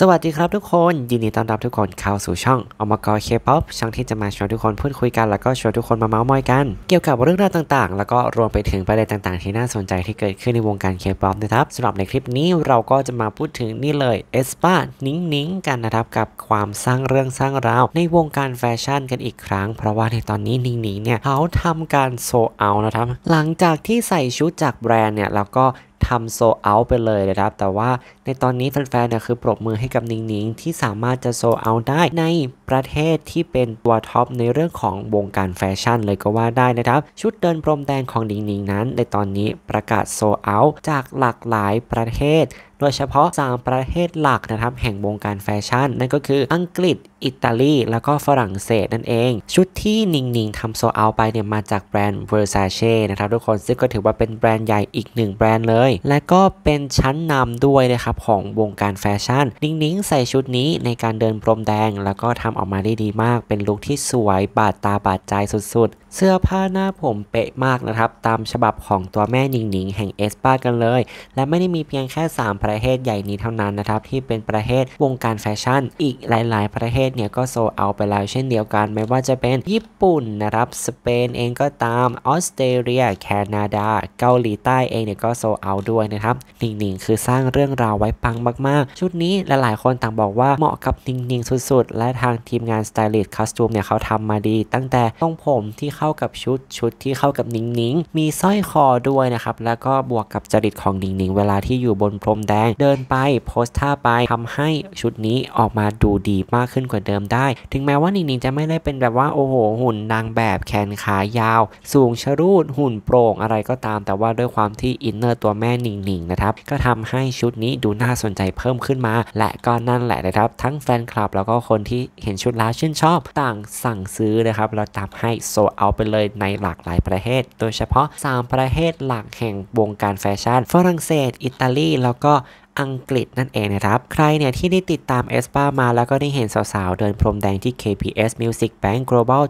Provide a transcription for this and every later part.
สวัสดีครับทุกคนยินดีต้อนรับทุกคนเข้าสู่ช่อง OMK KPOP ช่องที่จะมาชวนทุกคนพูดคุยกัน แล้วก็ชวนทุกคนมาเมาส์มอยกัน เกี่ยวกับเรื่องราวต่างๆ แล้วก็รวมไปถึงประเด็นต่างๆ ที่น่าสนใจที่เกิดขึ้นในวงการเคป๊อปนะครับสำหรับในคลิปนี้เราก็จะมาพูดถึงนี่เลย aespa นิ้งนิ้งกันนะครับกับความสร้างเรื่องสร้างราวในวงการแฟชั่นกันอีกครั้ง เพราะว่าในตอนนี้นิ้งนิ้งเนี่ยเขาทำการโซเอานะครับหลังจากที่ใส่ชุดจากแบรนด์เนี่ยแล้วก็ ทำโซเอาไปเลยนะครับ แต่ว่าในตอนนี้แฟนๆเนี่ยคือปรบมือให้กับนิงนิง ที่สามารถจะโซเอาได้ในประเทศที่เป็นตัว top ในเรื่องของวงการแฟชั่นเลยก็ว่าได้นะครับ ชุดเดินพรมแดงของนิงนิงนั้น ในตอนนี้ประกาศโซเอาจากหลากหลายประเทศ โดยเฉพาะ 3 ประเทศหลักนะครับแห่งวงการแฟชั่น นั่นก็คืออังกฤษ อิตาลี แล้วก็ฝรั่งเศสนั่นเอง ชุดที่นิงนิงทำโซเอาไปเนี่ยมาจากแบรนด์ Versace นะครับทุกคนซึ่งก็ถือว่าเป็นแบรนด์ใหญ่อีกหนึ่งแบรนด์เลย และก็เป็นชั้นนำด้วยนะครับของวงการแฟชั่นนิงนิงใส่ชุดนี้ในการเดินพรมแดงแล้วก็ทำออกมาได้ดีมาก เป็นลุคที่สวยบาดตาบาดใจสุดๆ เสื้อผ้าหน้าผมเป๊ะมากนะครับ ตามฉบับของตัวแม่นิงนิงแห่ง aespa กันเลย และไม่ได้มีเพียงแค่ 3 ประเทศใหญ่นี้เท่านั้นนะครับ ที่เป็นประเทศวงการแฟชั่น อีกหลายๆ ประเทศเนี่ยก็โซเอาไปแล้วเช่นเดียวกัน ไม่ว่าจะเป็นญี่ปุ่นนะครับ สเปนเองก็ตาม ออสเตรเลีย แคนาดา เกาหลีใต้เองเนี่ยก็โซเอาด้วยนะครับนิงนิงคือสร้างเรื่องราวไว้ปังมากๆ ชุดนี้หลายๆคนต่างบอกว่าเหมาะกับนิงนิงสุดๆ และทางทีมงานสไตลิสต์ costume เนี่ยเขาทำมาดี ตั้งแต่ทรงผมที่เข้ากับชุดชุดที่เข้ากับนิงนิงมีสร้อยคอด้วยนะครับ แล้วก็บวกกับจริตของนิงนิงเวลาที่อยู่บนพรมแดง เดินไปโพสท่าไปทำให้ชุดนี้ออกมาดูดีมากขึ้นกว่าเดิมได้ ถึงแม้ว่านิงนิงจะไม่ได้เป็นแบบว่าโอ้โหหุ่นนางแบบแขนขายาว สูงชะลูดหุ่นโปร่งอะไรก็ตาม แต่ว่าด้วยความที่ inner ตัวแม่นิงนิงนะครับก็ทำให้ชุดนี้ดูน่าสนใจเพิ่มขึ้นมา และก็นั่นแหละนะครับ ทั้งแฟนคลับแล้วก็คนที่เห็นชุดแล้วชื่นชอบ ต่างสั่งซื้อนะครับแล้วทำให้โซเอาไปเลยในหลากหลายประเทศ โดยเฉพาะ 3 ประเทศหลักแห่งวงการแฟชั่น ฝรั่งเศส อิตาลี แล้วก็ อังกฤษนั่นเองนะครับ ใครเนี่ยที่ได้ติดตาม aespa มาแล้วก็ได้เห็นสาวๆ เดินพรมแดงที่ KBS Music Bank Global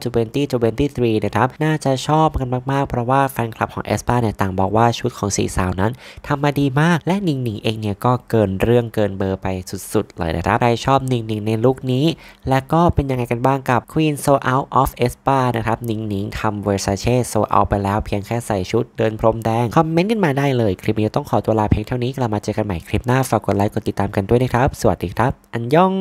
2023 นะครับ น่าจะชอบกันมากๆ เพราะว่าแฟนคลับของ aespa เนี่ยต่างบอกว่าชุดของสี่สาวนั้นทำมาดีมากและนิงนิงเองเนี่ยก็เกินเรื่องเกินเบอร์ไปสุดๆ เลยนะครับ ใครชอบนิงนิงในลุคนี้ และก็เป็นยังไงกันบ้างกับ Queen So Out of Espa นะครับนิงนิงทำ Versace So Out ไปแล้วเพียงแค่ใส่ชุดเดินพรมแดงคอมเมนต์กันมาได้เลยคลิปนี้ต้องขอตัวลาเพียงเท่านี้กลับมาเจอกันใหม่คลิปหน้าหน้าฝากกดไลค์กดติดตามกันด้วยนะครับ สวัสดีครับ อันยอง